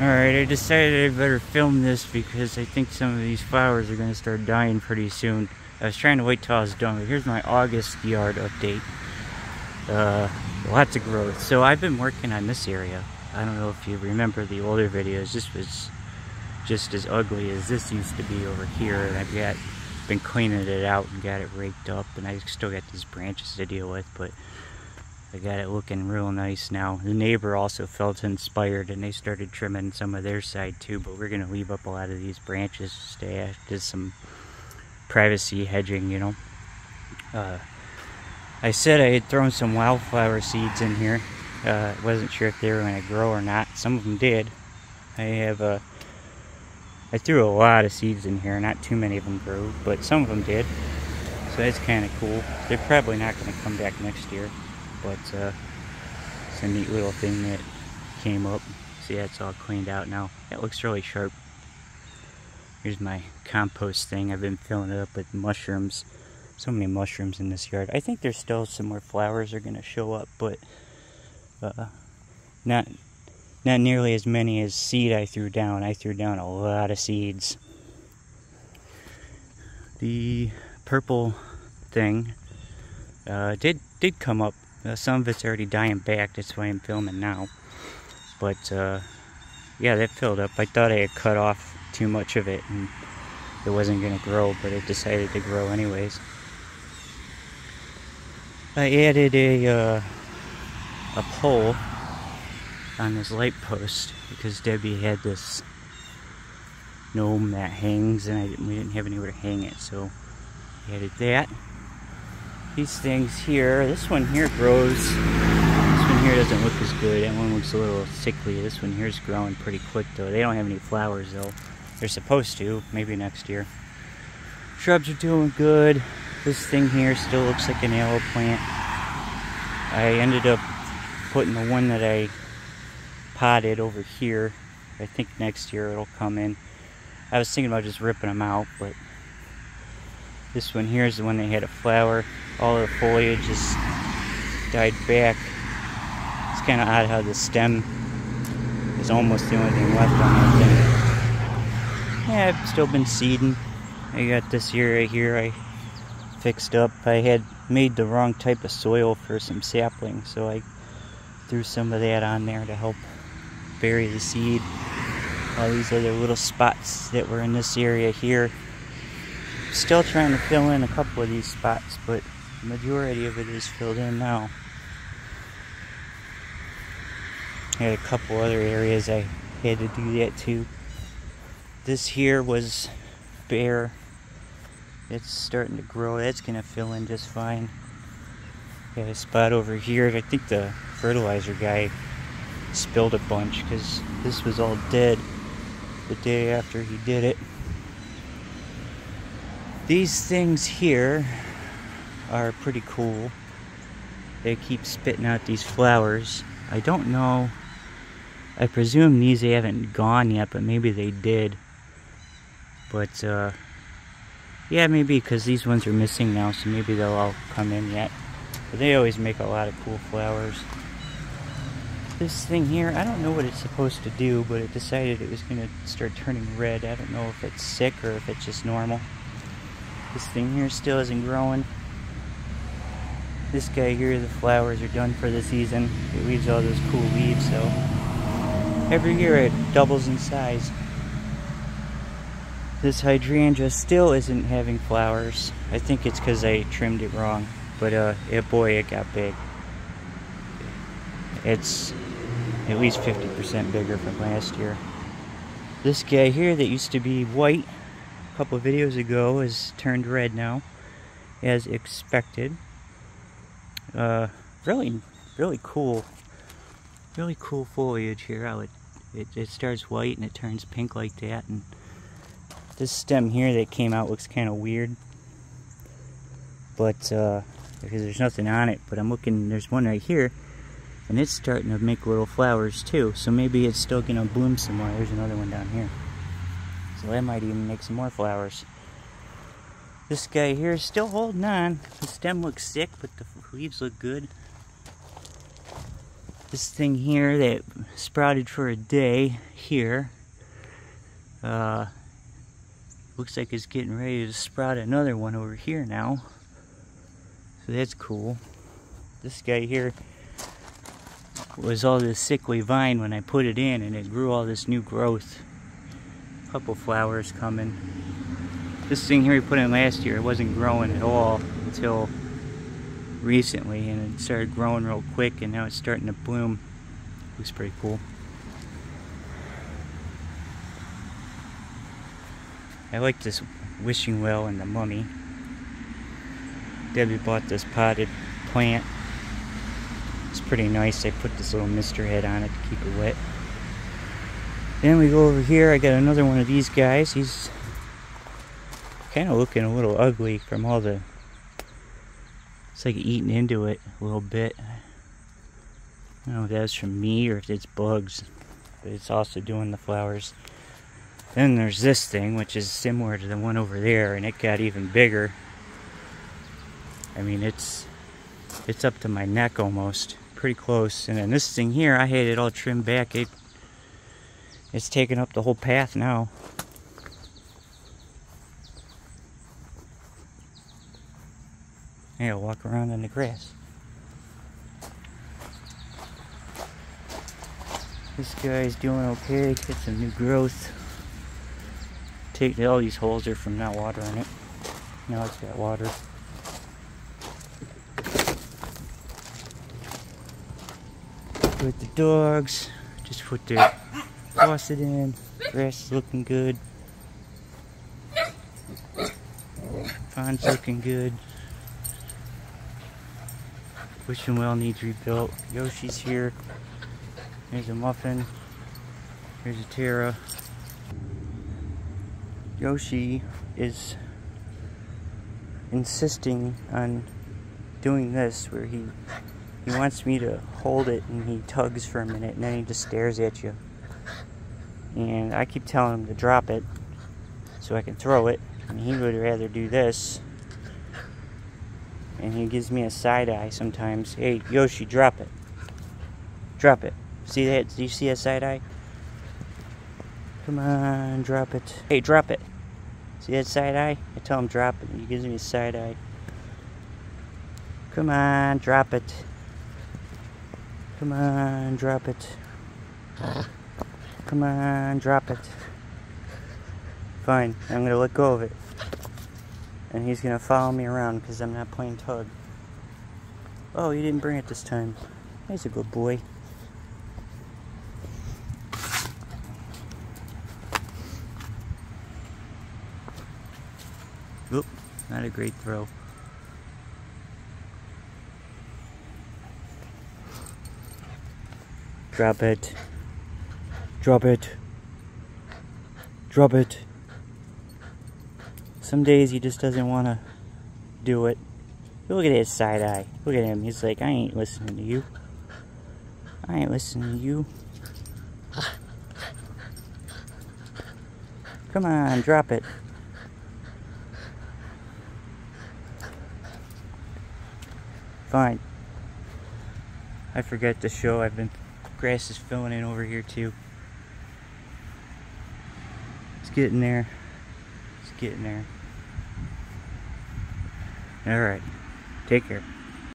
Alright, I decided I better film this because I think some of these flowers are going to start dying pretty soon. I was trying to wait till I was done, but here's my August yard update. Uh, lots of growth. So I've been working on this area. I don't know if you remember the older videos. This was just as ugly as this used to be over here. And I've got been cleaning it out and got it raked up. And I still got these branches to deal with, but I got it looking real nice now. The neighbor also felt inspired and they started trimming some of their side too, but we're gonna leave up a lot of these branches to act as some privacy hedging, you know. Uh, I said I had thrown some wildflower seeds in here. Uh, wasn't sure if they were gonna grow or not. Some of them did. I have a, uh, I threw a lot of seeds in here, not too many of them grew, but some of them did. So that's kind of cool. They're probably not gonna come back next year but uh, it's a neat little thing that came up. See, that's all cleaned out now. It looks really sharp. Here's my compost thing. I've been filling it up with mushrooms. So many mushrooms in this yard. I think there's still some more flowers are going to show up, but uh, not not nearly as many as seed I threw down. I threw down a lot of seeds. The purple thing uh, did did come up uh, some of it's already dying back, that's why I'm filming now. But, uh, yeah, that filled up. I thought I had cut off too much of it and it wasn't going to grow, but it decided to grow anyways. I added a, uh, a pole on this light post because Debbie had this gnome that hangs and I didn't, we didn't have anywhere to hang it, so I added that these things here, this one here grows, this one here doesn't look as good, that one looks a little sickly, this one here is growing pretty quick though. They don't have any flowers though. They're supposed to, maybe next year. Shrubs are doing good. This thing here still looks like an aloe plant. I ended up putting the one that I potted over here. I think next year it'll come in. I was thinking about just ripping them out, but this one here is the one that had a flower. All the foliage just died back. It's kind of odd how the stem is almost the only thing left on that thing. Yeah, I've still been seeding. I got this area here I fixed up. I had made the wrong type of soil for some saplings, so I threw some of that on there to help bury the seed. All these other little spots that were in this area here Still trying to fill in a couple of these spots, but majority of it is filled in now. I had a couple other areas I had to do that too. This here was bare. It's starting to grow. That's going to fill in just fine. Got a spot over here. I think the fertilizer guy spilled a bunch because this was all dead the day after he did it. These things here are pretty cool. They keep spitting out these flowers. I don't know. I presume these they haven't gone yet, but maybe they did. But, uh, yeah, maybe because these ones are missing now, so maybe they'll all come in yet. But they always make a lot of cool flowers. This thing here, I don't know what it's supposed to do, but it decided it was going to start turning red. I don't know if it's sick or if it's just normal. This thing here still isn't growing. This guy here, the flowers are done for the season. It leaves all those cool leaves, so every year it doubles in size. This hydrangea still isn't having flowers. I think it's because I trimmed it wrong. But uh, yeah, boy, it got big. It's at least 50% bigger from last year. This guy here that used to be white a couple videos ago has turned red now, as expected. Uh, really, really cool, really cool foliage here. How it, it, it starts white and it turns pink like that. And this stem here that came out looks kind of weird, but uh, because there's nothing on it. But I'm looking, there's one right here, and it's starting to make little flowers too. So maybe it's still gonna bloom some more. There's another one down here. So that might even make some more flowers. This guy here is still holding on. The stem looks sick, but the leaves look good. this thing here that sprouted for a day here uh, looks like it's getting ready to sprout another one over here now so that's cool this guy here was all this sickly vine when I put it in and it grew all this new growth a couple flowers coming this thing here we put in last year it wasn't growing at all until recently and it started growing real quick and now it's starting to bloom. Looks pretty cool. I like this wishing well and the mummy. Debbie bought this potted plant. It's pretty nice. I put this little mister head on it to keep it wet. Then we go over here. I got another one of these guys. He's kind of looking a little ugly from all the it's like eating into it a little bit. I don't know if that's from me or if it's bugs, but it's also doing the flowers. Then there's this thing, which is similar to the one over there, and it got even bigger. I mean, it's it's up to my neck almost, pretty close. And then this thing here, I had it all trimmed back. It it's taking up the whole path now. Yeah, walk around in the grass. This guy's doing okay, get some new growth. Take all these holes are from not watering it. Now it's got water. With the dogs, just put the faucet in. Grass is looking good. Pond's looking good. Wishing Well needs rebuilt. Yoshi's here. There's a muffin. Here's a Tara. Yoshi is insisting on doing this where he he wants me to hold it and he tugs for a minute and then he just stares at you. And I keep telling him to drop it so I can throw it and he would rather do this and he gives me a side eye sometimes. Hey, Yoshi, drop it. Drop it. See that? Do you see a side eye? Come on, drop it. Hey, drop it. See that side eye? I tell him drop it, he gives me a side eye. Come on, drop it. Come on, drop it. Come on, drop it. Fine, I'm gonna let go of it and he's gonna follow me around because I'm not playing tug. Oh, he didn't bring it this time. He's a good boy. Oop, not a great throw. Drop it. Drop it. Drop it. Some days he just doesn't want to do it. Look at his side eye. Look at him. He's like, I ain't listening to you. I ain't listening to you. Come on, drop it. Fine. I forget to show. I've been grass is filling in over here too. It's getting there. It's getting there. All right. Take care.